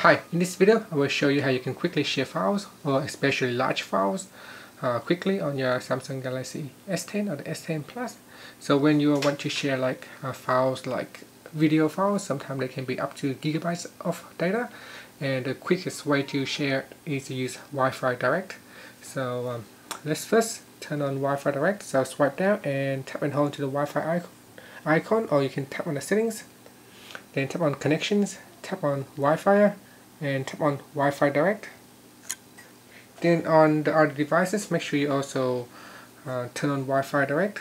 Hi, in this video I will show you how you can quickly share files or especially large files uh, quickly on your Samsung Galaxy S10 or the S10 Plus. So when you want to share like uh, files like video files, sometimes they can be up to gigabytes of data and the quickest way to share is to use Wi-Fi Direct. So um, let's first turn on Wi-Fi Direct. So swipe down and tap and hold to the Wi-Fi icon, icon or you can tap on the settings. Then tap on connections, tap on Wi-Fi and tap on Wi-Fi Direct. Then on the other devices, make sure you also uh, turn on Wi-Fi Direct.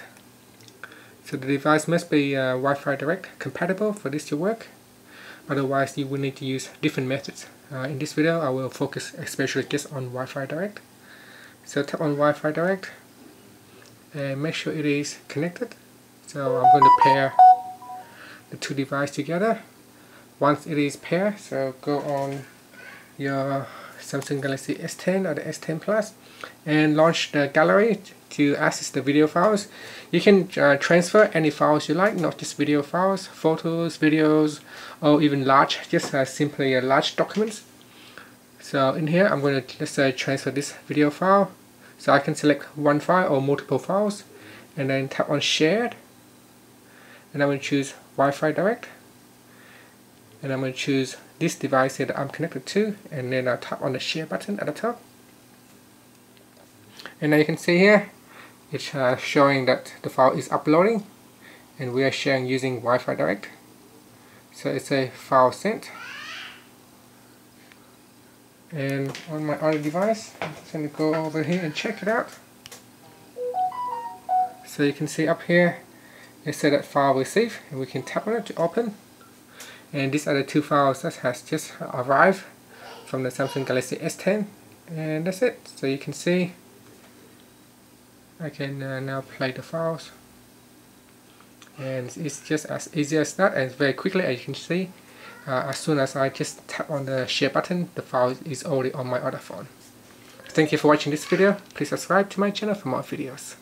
So the device must be uh, Wi-Fi Direct compatible for this to work. Otherwise, you will need to use different methods. Uh, in this video, I will focus especially just on Wi-Fi Direct. So tap on Wi-Fi Direct and make sure it is connected. So I'm going to pair the two devices together once it is paired so go on your Samsung Galaxy S10 or the S10 Plus and launch the gallery to access the video files. You can uh, transfer any files you like not just video files photos videos or even large just uh, simply uh, large documents. So in here I'm going to let's say transfer this video file. So I can select one file or multiple files and then tap on shared. And going to choose Wi-Fi direct and I'm going to choose this device here that I'm connected to and then I'll tap on the share button at the top. And now you can see here it's uh, showing that the file is uploading and we are sharing using Wi-Fi direct. So it's a file sent. And on my other device I'm just going to go over here and check it out. So you can see up here it said that file received and we can tap on it to open and these are the two files that has just arrived from the Samsung Galaxy S10 and that's it. So you can see I can uh, now play the files. And it's just as easy as that and very quickly as you can see. Uh, as soon as I just tap on the share button the file is already on my other phone. Thank you for watching this video. Please subscribe to my channel for more videos